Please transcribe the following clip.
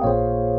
Bye.